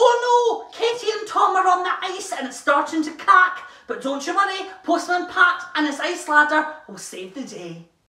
Oh no, Katie and Tom are on the ice and it's starting to crack. But don't you worry, Postman Pat and his ice ladder will save the day.